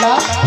몰라?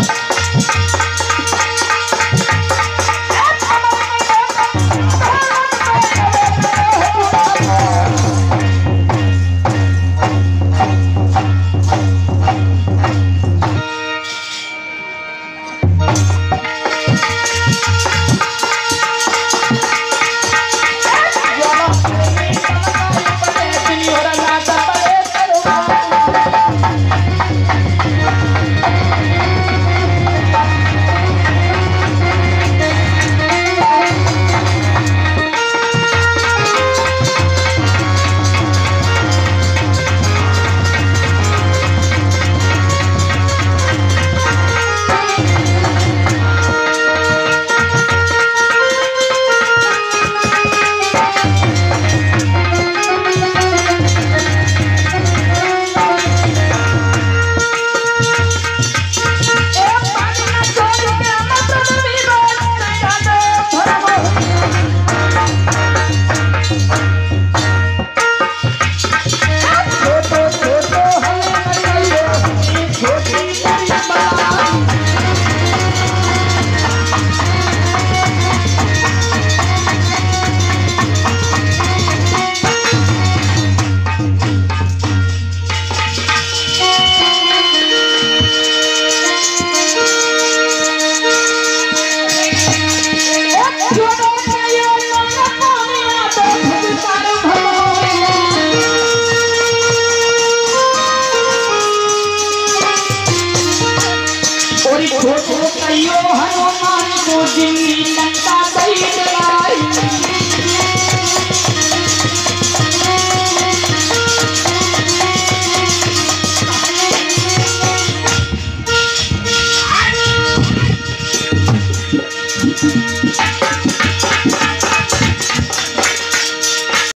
छोटो कयो हनुमान को जिंदी लंका सहित लाई